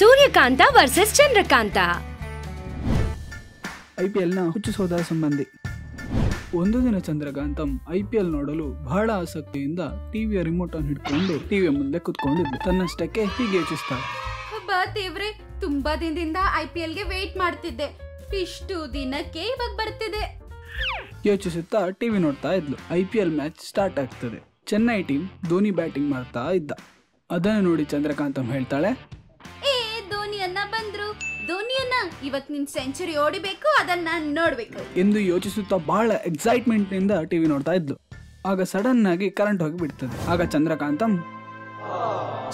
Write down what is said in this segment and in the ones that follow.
Suryakanta versus Chandrakanta. ಐಪಿಎಲ್ನ ಎಲ್ನ ಹುಚ್ಚು ಸೋದರ ಸಂಬಂಧಿ. ಒಂದು ದಿನ ಚಂದ್ರಕಾಂತಂ ಐ ಪಿ ಎಲ್ ನೋಡಲು ಬಹಳ ಆಸಕ್ತಿಯಿಂದ ಟಿವಿಯ ರಿಮೋಟ್ ಅನ್ನು ಹಿಡ್ಕೊಂಡು ಟಿವಿಯ ಮುಂದೆ ಕುತ್ಕೊಂಡಿದ್ಲು ತನ್ನಷ್ಟಕ್ಕೆ ಹೀಗೆ ಯೋಚಿಸ್ತಾಳೆ. ಹಬ್ಬ ದೇವ್ರೆ ತುಂಬಾ ದಿನದಿಂದ ಐ ಪಿ ಎಲ್ಗೆ ವೇಟ್ ಮಾಡ್ತಿದ್ದೆ. ಇಷ್ಟು ದಿನಕ್ಕೆ ಇವಾಗ ಬರ್ತಿದೆ. ಯೋಚಿಸುತ್ತಾ ಟಿವಿ ನೋಡ್ತಾ ಇದ್ಲು. I P L match start ಆಗ್ತದೆ. ಚೆನ್ನೈ ಟೀಮ್ ಧೋನಿ ಬ್ಯಾಟಿಂಗ್ ಮಾಡ್ತಾ ಇದ್ದ. ಅದನ್ನು ನೋಡಿ ಚಂದ್ರಕಾಂತಂ ಹೇಳ್ತಾಳೆ ಇವತ್ ನಿನ್ ಸೆಂಚುರಿ ಓಡಿಬೇಕು ಅದನ್ನ ನಾನ್ ನೋಡ್ಬೇಕು. ಎಂದು ಯೋಚಿಸುತ್ತಾ ಬಹಳ ಎಕ್ಸೈಟ್ಮೆಂಟ್ನಿಂದ ಟಿವಿ ನೋಡ್ತಾ ಇದ್ಲು. ಆಗ ಸಡನ್ ಆಗಿ ಕರೆಂಟ್ ಹೋಗಿ ಬಿಡ್ತದೆ. ಆಗ ಚಂದ್ರಕಾಂತಂ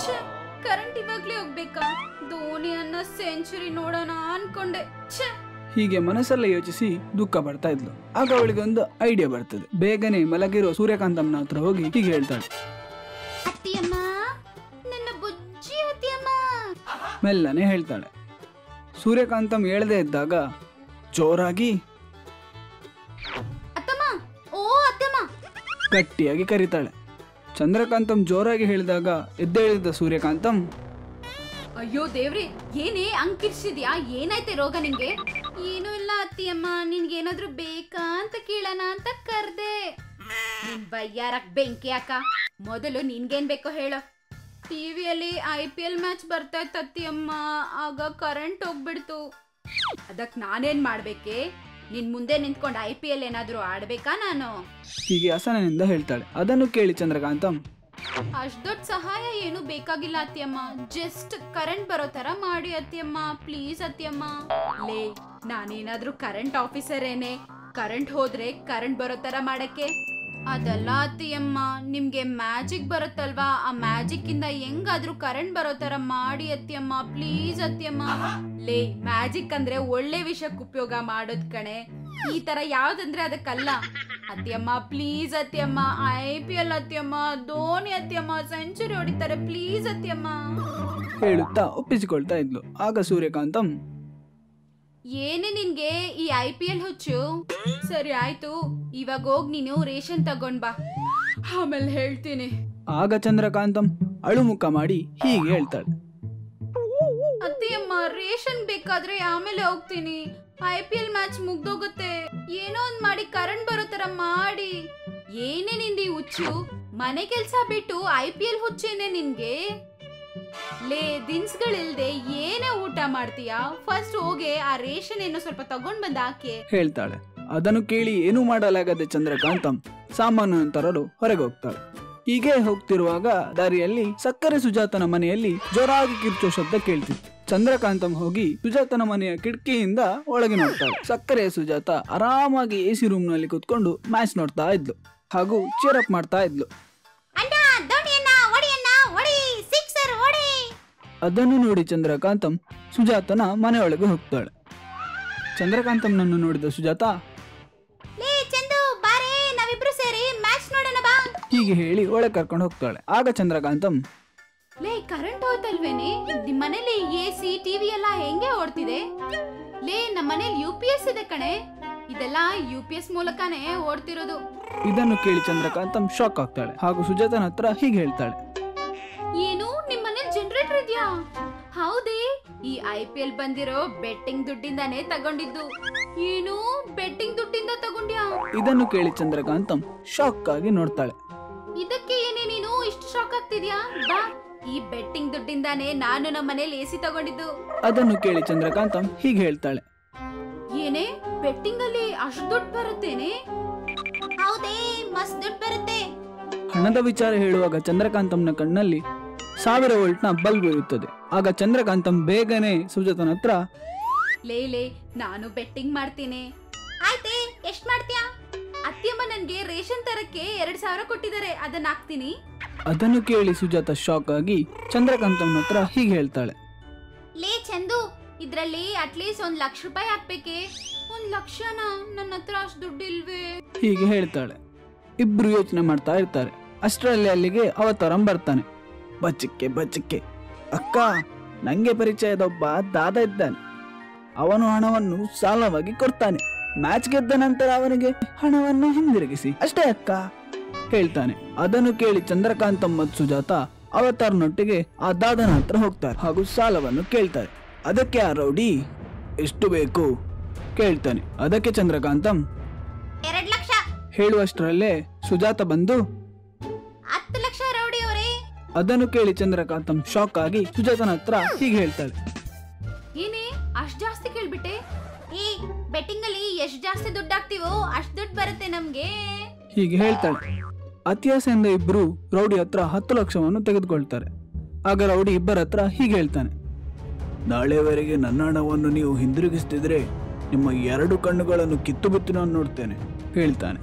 ಛೆ ಕರೆಂಟ್ ಇವಾಗ್ಲೇ ಹೋಗ್ಬೇಕಾ? ಧೋನಿ ಅನ್ನ ಸೆಂಚುರಿ ನೋಡೋಣ ಅನ್ಕೊಂಡೆ. ಛೆ. ಹೀಗೆ ಮನಸ್ಸಲ್ಲೇ ಯೋಚಿಸಿ ದುಃಖ ಪಡ್ತಾ ಇದ್ಲು. ಆಗ ಅವಳಿಗೆ ಒಂದು ಐಡಿಯಾ ಬರ್ತದೆ. ಬೇಗನೆ ಮಲಗಿರೋ ಸೂರ್ಯಕಾಂತಮ್ಮನ ಹತ್ರ ಹೋಗಿ ಹೀಗೆ ಹೇಳ್ತಾಳೆ. ಅತ್ತಿಯಮ್ಮ ನನ್ನ ಬುಜ್ಜಿ ಅತ್ತಿಯಮ್ಮ. ಮೆಲ್ಲನೆ ಹೇಳ್ತಾಳೆ. ಸೂರ್ಯಕಾಂತಂ ಹೇಳದೇ ಇದ್ದಾಗ ಜೋರಾಗಿ ಅತ್ತಮ್ಮ ಓ ಅತ್ತಮ್ಮ. ಗಟ್ಟಿಯಾಗಿ ಕರೀತಾಳೆ. ಚಂದ್ರಕಾಂತಂ ಜೋರಾಗಿ ಹೇಳಿದಾಗ ಎದ್ದೇಳಿದ ಸೂರ್ಯಕಾಂತಂ ಅಯ್ಯೋ ದೇವ್ರಿ ಏನೇ ಅಂಕಿರ್ಸಿದ್ಯಾ? ಏನಾಯ್ತೆ ರೋಗ ನಿಂಗೆ ಏನೂ ಇಲ್ಲ ಅತ್ತಿಯಮ್ಮ ನಿನ್ಗೇನಾದ್ರೂ ಬೇಕಾ ಅಂತ ಕೇಳೋಣ ಅಂತ ಕರ್ದೆ. ನಿನ್ ಬಯ್ಯಾರಕ್ ಬೆಂಕಿ ಅಕ್ಕ ಮೊದಲು ನಿನ್ಗೇನ್ ಬೇಕೋ ಹೇಳು. ಟಿವಿಯಲ್ಲಿ ಐ ಪಿ ಎಲ್ ಮ್ಯಾಚ್ ಬರ್ತಾ ಇತ್ತತ್ತಿ ಅಮ್ಮ ಆಗ ಕರೆಂಟ್ ಹೋಗ್ಬಿಡ್ತು. ಅದಕ್ ನಾನೇನ್ ಮಾಡ್ಬೇಕೆ? ನಿನ್ ಮುಂದೆ ನಿಂತ್ಕೊಂಡು ಐ ಪಿ ಎಲ್ ಏನಾದ್ರೂ ಆಡ್ಬೇಕಾ ನಾನು? ಹೀಗೆ ಹಸನಿಂದ ಹೇಳ್ತಾಳೆ. ಅದನ್ನು ಕೇಳಿ ಚಂದ್ರಕಾಂತಂ. ಅಷ್ಟ್ ದೊಡ್ಡ ಸಹಾಯ ಏನು ಬೇಕಾಗಿಲ್ಲ ಅತ್ತಿಯಮ್ಮ. ಜಸ್ಟ್ ಕರೆಂಟ್ ಬರೋ ತರ ಮಾಡಿ ಅತ್ತಿಯಮ್ಮ. ಪ್ಲೀಸ್ ಅತ್ತಿಯಮ್ಮ. ಲೇ ನಾನೇನಾದ್ರೂ ಕರೆಂಟ್ ಆಫೀಸರ್ ಏನೇ? ಕರೆಂಟ್ ಹೋದ್ರೆ ಕರೆಂಟ್ ಬರೋ ತರ ಮಾಡಕ್ಕೆ? ಅದಲ್ಲ ಅತ್ತಿಯಮ್ಮ, ನಿಮ್ಗೆ ಮ್ಯಾಜಿಕ್ ಬರುತ್ತಲ್ವಾ? ಆ ಮ್ಯಾಜಿಕ್ ಇಂದ ಹೆಂಗಾದ್ರೂ ಕರೆಂಟ್ ಬರೋ ತರ ಮಾಡಿ ಅತ್ತಿಯಮ್ಮ ಪ್ಲೀಸ್ ಅತ್ತಿಯಮ್ಮ. ಲೇ ಮ್ಯಾಜಿಕ್ ಅಂದ್ರೆ ಒಳ್ಳೆ ವಿಷಯಕ್ಕೆ ಉಪಯೋಗ ಮಾಡೋದ್ ಕಣೆ. ಈ ತರ ಯಾವ್ದಂದ್ರೆ ಅದಕ್ಕಲ್ಲ. ಅತ್ತಿಯಮ್ಮ ಪ್ಲೀಸ್ ಅತ್ತಿಯಮ್ಮ. ಐ ಪಿ ಎಲ್ ಅತ್ತಿಯಮ್ಮ, ಧೋನಿ ಅತ್ತಿಯಮ್ಮ ಸೆಂಚುರಿ ಹೊಡಿತಾರೆ ಪ್ಲೀಸ್ ಅತ್ತಿಯಮ್ಮ. ಹೇಳುತ್ತಾ ಒಪ್ಪಿಸಿಕೊಳ್ತಾ ಇದ್ಲು. ಆಗ ಸೂರ್ಯಕಾಂತಂ ಏನೇ ನಿನ್ಗೆ ಈ ಐ ಪಿ ಎಲ್ ಹುಚ್ಚು? ಸರಿ ಆಯ್ತು ಇವಾಗ ಹೋಗ್ ನೀನು ರೇಷನ್ ತಗೊಂಡ್ ಬಾ. ಆಮೇಲೆ ಹೇಳ್ತೀನಿ. ಆಗ ಚಂದ್ರಕಾಂತಂ ಅಳುಮುಖ ಮಾಡಿ ಹೀಗೆ ಹೇಳ್ತಾಳೆ. ಅತ್ತೆಯಮ್ಮ ರೇಷನ್ ಬೇಕಾದ್ರೆ ಆಮೇಲೆ ಹೋಗ್ತೀನಿ. ಐ ಪಿ ಎಲ್ ಮ್ಯಾಚ್ ಮುಗ್ದೋಗುತ್ತೆ. ಏನೋ ಒಂದ್ ಮಾಡಿ ಕರೆಂಟ್ ಬರೋ ತರ ಮಾಡಿ. ಏನೇ ನಿಂದಿ ಹುಚ್ಚು? ಮನೆ ಕೆಲ್ಸ ಬಿಟ್ಟು ಐ ಪಿ ಎಲ್ ಹುಚ್ಚೇನೆ ನಿನ್ಗೆ? ಲೇ, ದಿನ್ಸ್ಗಳಿಲ್ದೆ ಏನೇ ಊಟ ಮಾಡ್ತೀಯಾ? ಫಸ್ಟ್ ಹೋಗಿ ಆ ರೇಷನ್ ಏನೋ ಸ್ವಲ್ಪ ತಗೊಂಡ್ ಹಾಕಿ. ಹೇಳ್ತಾಳೆ. ಅದನ್ನು ಕೇಳಿ ಏನೂ ಮಾಡಲಾಗದೆ ಚಂದ್ರಕಾಂತಂ ಸಾಮಾನು ತರಲು ಹೊರಗೆ ಹೋಗ್ತಾಳೆ. ಹೀಗೆ ಹೋಗ್ತಿರುವಾಗ ದಾರಿಯಲ್ಲಿ ಸಕ್ಕರೆ ಸುಜಾತನ ಮನೆಯಲ್ಲಿ ಜೋರಾಗಿ ಕಿರ್ಚೋ ಶಬ್ದ ಕೇಳ್ತಿತ್ತು. ಚಂದ್ರಕಾಂತಂ ಹೋಗಿ ಸುಜಾತನ ಮನೆಯ ಕಿಟಕಿಯಿಂದ ಒಳಗೆ ನೋಡ್ತಾಳೆ. ಸಕ್ಕರೆ ಸುಜಾತ ಆರಾಮಾಗಿ ಎ ಸಿ ರೂಮ್ನಲ್ಲಿ ಕುತ್ಕೊಂಡು ಮ್ಯಾಚ್ ನೋಡ್ತಾ ಇದ್ಲು ಹಾಗೂ ಚೇರಪ್ ಮಾಡ್ತಾ ಇದ್ಲು. ಅದನ್ನು ನೋಡಿ ಚಂದ್ರಕಾಂತಂ ಸುಜಾತನ ಮನೆಯೊಳಗೆ ಹೋಗ್ತಾಳೆ. ಚಂದ್ರಕಾಂತಂನನ್ನು ನೋಡಿದ ಸುಜಾತ ಲೇ ಚಂದು ಬಾರೇ ನಾವಿಬ್ರು ಸೇರಿ ಮ್ಯಾಚ್ ನೋಡೋಣ ಬಾ ಹೀಗೆ ಹೇಳಿ ಒಳಗೆ ಕರ್ಕೊಂಡು ಹೋಗ್ತಾಳೆ. ಆಗ ಚಂದ್ರಕಾಂತಂ ಲೇ ಕರೆಂಟ್ ಹೋಯ್ತಲ್ವೇನೆ ನಿಮ್ ಮನೇಲಿ ಎ ಸಿ ಟಿವಿ ಎಲ್ಲ ಹೆಂಗೆ ಓಡ್ತಿದೆ? ಲೇ ನಮ್ಮ ಮನೇಲಿ ಯು ಪಿ ಎಸ್ ಇದೆ ಕಣೆ. ಇದೆಲ್ಲ ಯು ಪಿ ಎಸ್ ಮೂಲಕನೇ ಓಡ್ತಿರೋದು. ಇದನ್ನು ಕೇಳಿ ಚಂದ್ರಕಾಂತಂ ಶಾಕ್ ಆಗ್ತಾಳೆ. ಹಾಗೂ ಸುಜಾತನ ಹತ್ರ ಹೀಗೆ ಹೇಳ್ತಾಳೆ. ಹೌದೇ ಈ ಐ ಪಿ ಎಲ್ ಬಂದಿರೋ ಬೆಟ್ಟಿಂಗ್ ದುಡ್ಡಿಂದಾನೇ ತಗೊಂಡಿದ್ದು. ಏನು ಬೆಟ್ಟಿಂಗ್ ದುಡ್ಡಿಂದ ತಗೊಂಡ್ಯಾ? ಇದನ್ನು ಕೇಳಿ ಚಂದ್ರಕಾಂತಂ ಶಾಕ್ ಆಗಿ ನೋಡ್ತಾಳೆ. ಇದಕ್ಕೆ ಏನೇ ನೀನು ಇಷ್ಟು ಶಾಕ್ ಆಗ್ತಿದ್ಯಾ? ಬಾ ಈ ಬೆಟ್ಟಿಂಗ್ ದುಡ್ಡಿಂದಾನೇ ನಾನು ನಮ್ಮ ಮನೇಲಿ ಎಸಿ ತಗೊಂಡಿದ್ದು. ಅದನ್ನು ಕೇಳಿ ಚಂದ್ರಕಾಂತಂ ಹೀಗೆ ಹೇಳ್ತಾಳೆ. ಏನೇ ಬೆಟ್ಟಿಂಗ್ ಅಲ್ಲಿ ಅಷ್ಟು ದುಡ್ಡು ಬರುತ್ತೇನೆ? ಹೌದೇ ಮಸ್ತ್ ದುಡ್ಡು ಬರುತ್ತೆ. ಹಣದ ವಿಚಾರ ಹೇಳುವಾಗ ಚಂದ್ರಕಾಂತಂನ ಕಣ್ಣಲ್ಲಿ ಸಾವಿರ ವೋಲ್ಟ್ನ ಬಲ್ಬ್ ಇರುತ್ತದೆ ಆಗ ಚಂದ್ರಕಾಂತಂ ಬೇಗನೆ ಸುಜಾತನ ಹತ್ರ ಲೇ ಲೇ ನಾನು ಬೆಟ್ಟಿಂಗ್ ಮಾಡ್ತೀನಿ. ಆಯ್ತೆ ಎಷ್ಟ್ ಮಾಡ್ತೀಯಾ? ಅತ್ತಿಯಮ್ಮ ನನ್ಗೆ ರೇಷನ್ ತರಕ್ಕೆ ಎರಡ್ ಸಾವಿರ ಕೊಟ್ಟಿದ್ದಾರೆ ಅದನ್ನ ಹಾಕ್ತೀನಿ. ಅದನ್ನು ಕೇಳಿ ಸುಜಾತ ಶಾಕ್ ಆಗಿ ಚಂದ್ರಕಾಂತಂನ ಹತ್ರ ಹೀಗೆ ಹೇಳ್ತಾಳೆ. ಲೇ ಚಂದು ಇದ್ರಲ್ಲಿ ಅಟ್ಲೀಸ್ಟ್ ಒಂದ್ ಲಕ್ಷ ರೂಪಾಯಿ ಹಾಕ್ಬೇಕೆ? ಒಂದ್ ಲಕ್ಷನ? ನನ್ನ ಹತ್ರ ಅಷ್ಟು ದುಡ್ಡು ಇಲ್ವೇ ಹೀಗೆ ಹೇಳ್ತಾಳೆ. ಇಬ್ರು ಯೋಚನೆ ಮಾಡ್ತಾ ಇರ್ತಾರೆ. ಅಷ್ಟರಲ್ಲಿ ಅಲ್ಲಿಗೆ ಅವತಾರಂ ಬರ್ತಾನೆ. ಬಚ್ಚಕ್ಕೆ ಬಚ್ಚಕ್ಕೆ. ಅಕ್ಕ ನಂಗೆ ಪರಿಚಯದೊಬ್ಬ ದಾದ ಇದ್ದಾನೆ. ಅವನು ಹಣವನ್ನು ಸಾಲವಾಗಿ ಕೊಡ್ತಾನೆ. ಮ್ಯಾಚ್ ಗೆದ್ದ ನಂತರ ಅವನಿಗೆ ಹಣವನ್ನು ಹಿಂದಿರುಗಿಸಿ. ಅಷ್ಟೇ ಅಕ್ಕ ಹೇಳ್ತಾನೆ. ಅದನ್ನು ಕೇಳಿ ಚಂದ್ರಕಾಂತ ಮತ್ತು ಸುಜಾತ ಅವತಾರನೊಟ್ಟಿಗೆ ಆ ದಾದನ ಹತ್ರ ಹೋಗ್ತಾರೆ ಹಾಗೂ ಸಾಲವನ್ನು ಕೇಳ್ತಾರೆ. ಅದಕ್ಕೆ ಆ ರೌಡಿ ಎಷ್ಟು ಬೇಕು? ಕೇಳ್ತಾನೆ. ಅದಕ್ಕೆ ಚಂದ್ರಕಾಂತಂ ಹೇಳುವಷ್ಟರಲ್ಲೇ ಸುಜಾತ ಬಂದು ಅದನ್ನು ಕೇಳಿ ಚಂದ್ರಕಾಂತಂ ಶಾಕ್ ಆಗಿ ಸುಜಾತನ ಹತ್ರ ಹೀಗೆ ಹೇಳ್ತಾಳೆ. ಏನೇ? ಅಷ್ಟ್ ಜಾಸ್ತಿ ಕೇಳ್ಬಿಟ್ಟೆ? ಈ ಬೆಟ್ಟಿಂಗ್ ಅಲ್ಲಿ ಎಷ್ಟ್ ಜಾಸ್ತಿ ದುಡ್ಡು ಹಾಕ್ತಿವೋ ಅಷ್ಟ್ ದುಡ್ಡು ಬರುತ್ತೆ ನಮ್ಗೆ. ಹೀಗೆ ಹೇಳ್ತಾಳೆ. ಅತಿಯಾಸೆಯಿಂದ ಇಬ್ರು ರೌಡಿ ಹತ್ರ ಹತ್ತು ಲಕ್ಷವನ್ನು ತೆಗೆದುಕೊಳ್ತಾರೆ. ಆಗ ರೌಡಿ ಇಬ್ಬರ ಹತ್ರ ಹೀಗೆ ಹೇಳ್ತಾನೆ. ನಾಳೆವರೆಗೆ ನನ್ನ ಹಣವನ್ನು ನೀವು ಹಿಂದಿರುಗಿಸ್ತಿದ್ರೆ ನಿಮ್ಮ ಎರಡು ಕಣ್ಣುಗಳನ್ನು ಕಿತ್ತು ಬಿತ್ತು ನಾನು ನೋಡ್ತೇನೆ ಹೇಳ್ತಾನೆ.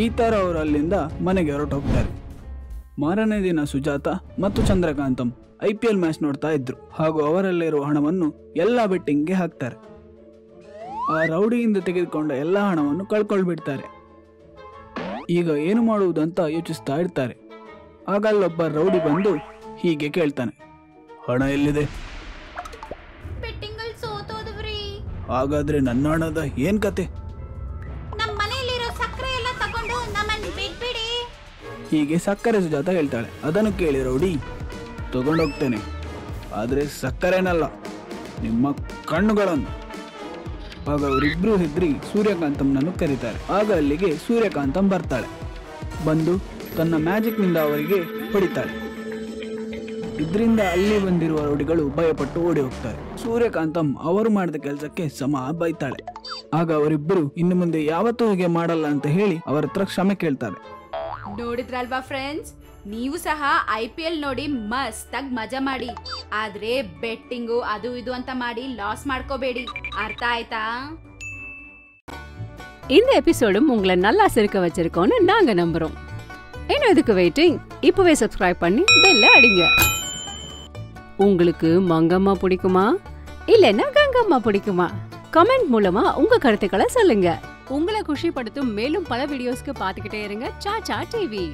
ಈ ಥರ ಅವರು ಅಲ್ಲಿಂದ ಮನೆಗೆ ಹೊರಟೋಗ್ತಾರೆ. ಮಾರನೇ ದಿನ ಸುಜಾತ ಮತ್ತು Chandrakantam I P L match ನೋಡ್ತಾ ಇದ್ರು. ಹಾಗೂ ಅವರಲ್ಲಿರುವ ಹಣವನ್ನು ಎಲ್ಲ ಬೆಟ್ಟಿಂಗ್ಗೆ ಹಾಕ್ತಾರೆ. ಆ ರೌಡಿಯಿಂದ ತೆಗೆದುಕೊಂಡ ಎಲ್ಲ ಹಣವನ್ನು ಕಳ್ಕೊಳ್ಬಿಡ್ತಾರೆ. ಈಗ ಏನು ಮಾಡುವುದಂತ ಯೋಚಿಸ್ತಾ ಇರ್ತಾರೆ. ಆಗ ಅಲ್ಲೊಬ್ಬ ರೌಡಿ ಬಂದು ಹೀಗೆ ಕೇಳ್ತಾನೆ. ಹಣ ಎಲ್ಲಿದೆ? ಬೆಟ್ಟಿಂಗ್ ಅಲ್ಲಿ ಸೋತೋದ್ರಿ. ಹಾಗಾದ್ರೆ ನನ್ನ ಹಣದ ಏನ್ ಕತೆ? ಹೀಗೆ ಸಕ್ಕರೆ ಸುಜಾತ ಹೇಳ್ತಾಳೆ. ಅದನ್ನು ಕೇಳಿ ರೌಡಿ, ತಗೊಂಡೋಗ್ತೇನೆ. ಆದರೆ ಸಕ್ಕರೆನಲ್ಲ, ನಿಮ್ಮ ಕಣ್ಣುಗಳನ್ನು. ಆಗ ಅವರಿಬ್ರು ಹೆದ್ರಿ ಸೂರ್ಯಕಾಂತಂನನ್ನು ಕರೀತಾರೆ. ಆಗ ಅಲ್ಲಿಗೆ ಸೂರ್ಯಕಾಂತಂ ಬರ್ತಾಳೆ. ಬಂದು ತನ್ನ ಮ್ಯಾಜಿಕ್ನಿಂದ ಅವರಿಗೆ ಹೊಡಿತಾಳೆ. ಇದರಿಂದ ಅಲ್ಲಿ ಬಂದಿರುವ ರೌಡಿಗಳು ಭಯಪಟ್ಟು ಓಡಿ ಹೋಗ್ತಾರೆ. ಸೂರ್ಯಕಾಂತಂ ಅವರು ಮಾಡಿದ ಕೆಲಸಕ್ಕೆ ಸಮ ಬೈತಾಳೆ. ಆಗ ಅವರಿಬ್ಬರು ಇನ್ನು ಮುಂದೆ ಯಾವತ್ತೂ ಹೀಗೆ ಮಾಡಲ್ಲ ಅಂತ ಹೇಳಿ ಅವರ ಹತ್ರ ಕ್ಷಮೆ ಕೇಳ್ತಾರೆ. ನೋಡಿದ್ರಲ್ವಾ ಫ್ರೆಂಡ್ಸ್ ನೀವು ಸಹ ಐ ಪಿ ಎಲ್ ನೋಡಿ ಮಸ್ತಾಗ್ ಮಜಾ ಮಾಡಿ ಆದ್ರೆ ಬೆಟ್ಟಿಂಗು ಅದು ಇದು ಅಂತ ಮಾಡಿ ಲಾಸ್ ಮಾಡ್ಕೋಬೇಡಿ ಅರ್ಥ ಆಯ್ತಾ இந்த எபிசோடும் உங்களை நல்லா சிரிக்க வச்சிருக்கோம்னு நாங்க நம்புறோம் இன்னும் இதுக்கு வெயிட்டிங் இப்பவே சப்ஸ்கிரைப் பண்ணி பெல்ல அடிங்க உங்களுக்கு மங்கம்மா பிடிக்குமா இல்லைன்னா கங்கம்மா பிடிக்குமா கமெண்ட் மூலமா உங்க கருத்துக்களை சொல்லுங்க உங்களை குஷிப்படுத்தும் மேலும் பல வீடியோஸ்க்கு பார்த்துக்கிட்டே இருங்க. சாச்சா டிவி